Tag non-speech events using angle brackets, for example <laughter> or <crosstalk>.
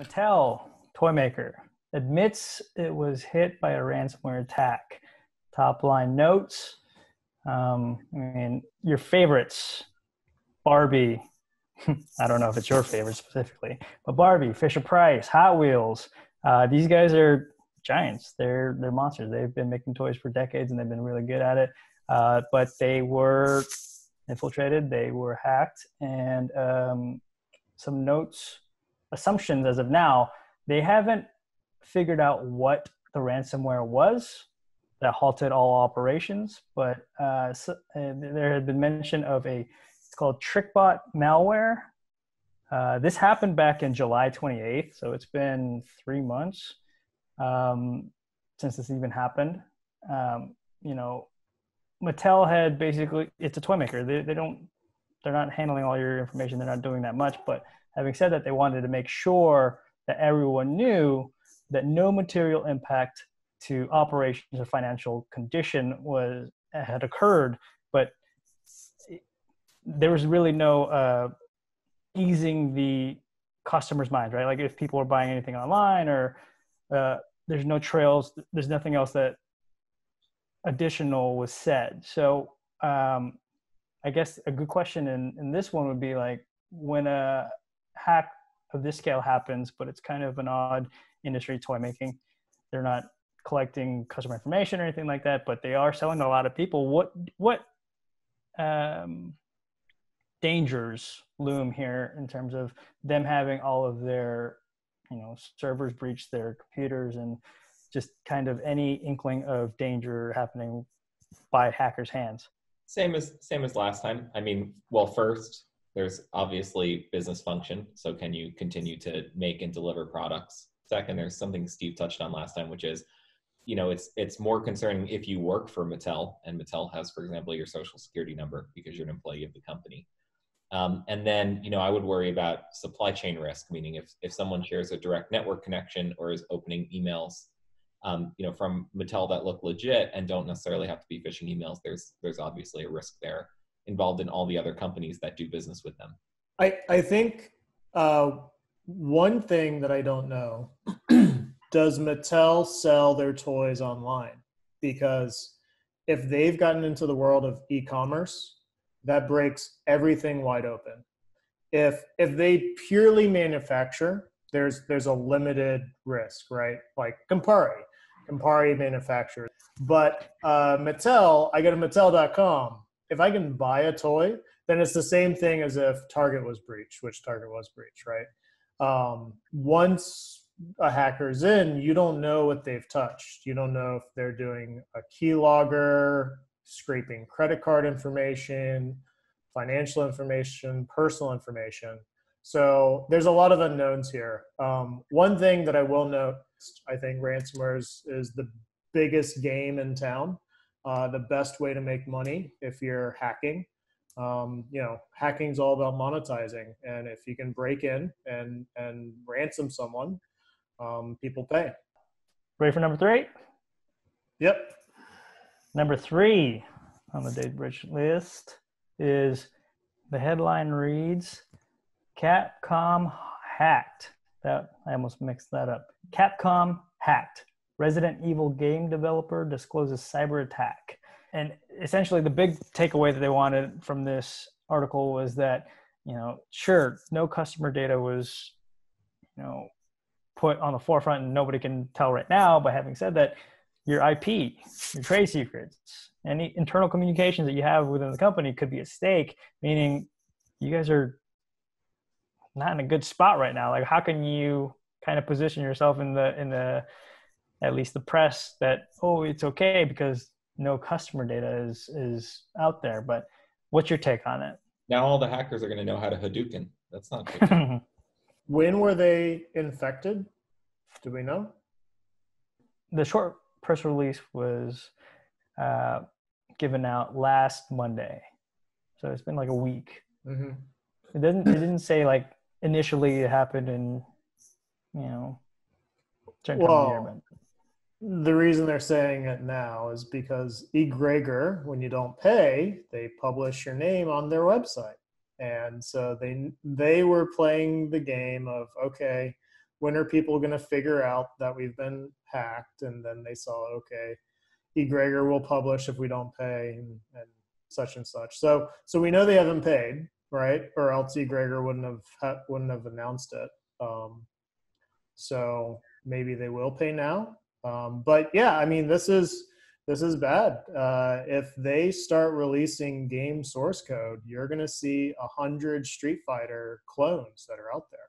Mattel, toy maker, admits it was hit by a ransomware attack. Top line notes. Um, I mean, your favorites Barbie. <laughs> I don't know if it's your favorite specifically, but Barbie, Fisher Price, Hot Wheels. Uh, these guys are giants. They're they're monsters. They've been making toys for decades and they've been really good at it. Uh, but they were infiltrated. They were hacked, and um, some notes, assumptions as of now. They haven't figured out what the ransomware was that halted all operations, but uh, so, uh, there had been mention of a it's called TrickBot malware. Uh, this happened back in July 28th, so it's been three months um, since this even happened. Um, you know, Mattel had basically it's a toy maker. They they don't they're not handling all your information. They're not doing that much. But having said that, they wanted to make sure that everyone knew that no material impact to operations or financial condition was had occurred, but there was really no uh, easing the customer's mind, right? Like if people are buying anything online or uh, there's no trails, there's nothing else that additional was said. So um, I guess a good question in, in this one would be like when a hack of this scale happens, but it's kind of an odd industry toy making. They're not collecting customer information or anything like that, but they are selling a lot of people. What what um, dangers loom here in terms of them having all of their you know servers breach their computers and just kind of any inkling of danger happening by hackers' hands? Same as same as last time. I mean, well, first there's obviously business function. So can you continue to make and deliver products? Second, there's something Steve touched on last time, which is, you know, it's it's more concerning if you work for Mattel and Mattel has, for example, your social security number because you're an employee of the company. Um, and then, you know, I would worry about supply chain risk, meaning if if someone shares a direct network connection or is opening emails um, you know, from Mattel that look legit and don't necessarily have to be phishing emails, there's there's obviously a risk there involved in all the other companies that do business with them. I I think uh, one thing that I don't know <clears throat> does Mattel sell their toys online? Because if they've gotten into the world of e-commerce, that breaks everything wide open. If if they purely manufacture, there's there's a limited risk, right? Like Campari, Campari manufacturers. But uh, Mattel, I go to Mattel.com. If I can buy a toy, then it's the same thing as if Target was breached, which Target was breached, right? Um, once a hacker's in, you don't know what they've touched. You don't know if they're doing a keylogger, scraping credit card information, financial information, personal information. So there's a lot of unknowns here. Um, one thing that I will note, I think ransomware is, is the biggest game in town. Uh, the best way to make money if you're hacking. Um, you know, hacking is all about monetizing, and if you can break in and and ransom someone, um, people pay. Ready for number three? Yep. Number three on the data breach list is the headline reads Capcom hacked. That I almost mixed that up. Capcom hacked. Resident Evil game developer discloses cyber attack. And essentially, the big takeaway that they wanted from this article was that, you know, sure, no customer data was, you know, put on the forefront and nobody can tell right now. But having said that, your IP, your trade secrets, any internal communications that you have within the company could be at stake, meaning you guys are not in a good spot right now. Like, how can you kind of position yourself in the in the at least the press that oh it's okay because no customer data is is out there. But what's your take on it? Now all the hackers are going to know how to Hadouken. That's not good. <laughs> when were they infected? Do we know? The short press release was uh, given out last Monday, so it's been like a week. Mm-hmm. It didn't. It didn't say like initially it happened in you know well, the reason they're saying it now is because egregor when you don't pay they publish your name on their website and so they they were playing the game of okay when are people going to figure out that we've been hacked? And then they saw, okay, egregor will publish if we don't pay and, and such and such. So, so we know they haven't paid, right? Or else egregor wouldn't have ha- wouldn't have announced it. Um, so maybe they will pay now. Um, but yeah, I mean, this is this is bad. Uh, if they start releasing game source code, you're going to see a hundred Street Fighter clones that are out there.